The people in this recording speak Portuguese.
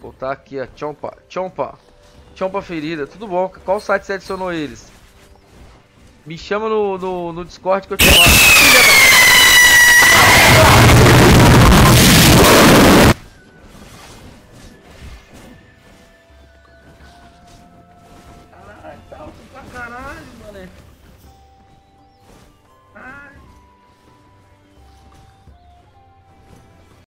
Voltar aqui, a Chompa, chompa. Chompa ferida. Tudo bom. Qual site você adicionou eles? Me chama no, no, no Discord que eu te mostro.